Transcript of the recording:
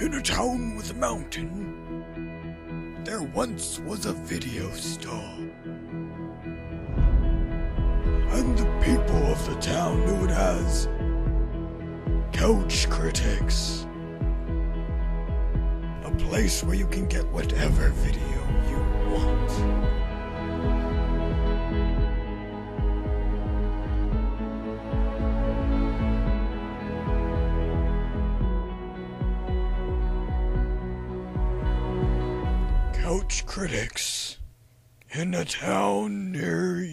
In a town with a mountain, there once was a video store. And the people of the town knew it as Couch Critics. A place where you can get whatever video Couch Critics in a town near.